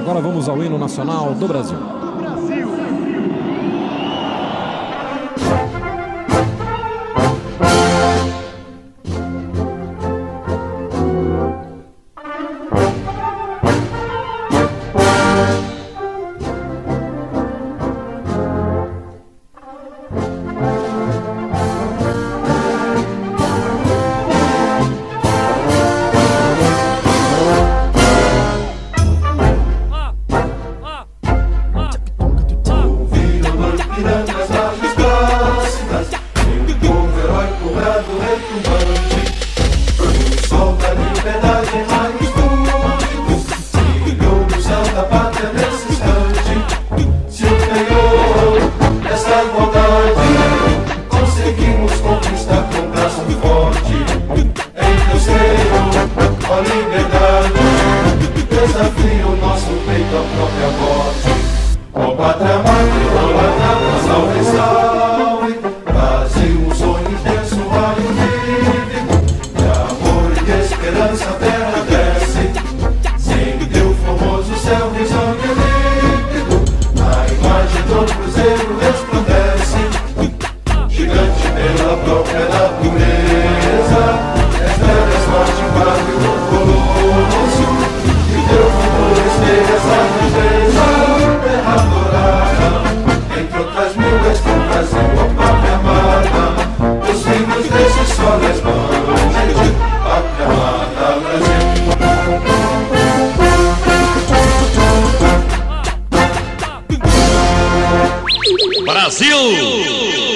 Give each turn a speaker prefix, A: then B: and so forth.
A: Agora vamos ao hino nacional do Brasil.
B: pela própria natureza. És veras martimado horroroso, que o teu futuro esteja essa tristeza. Terra adorada, entre outras mil estampas, em a pátria amada, os filhos desse só nas mãos, pátria amada, Brasil.
C: Brasil!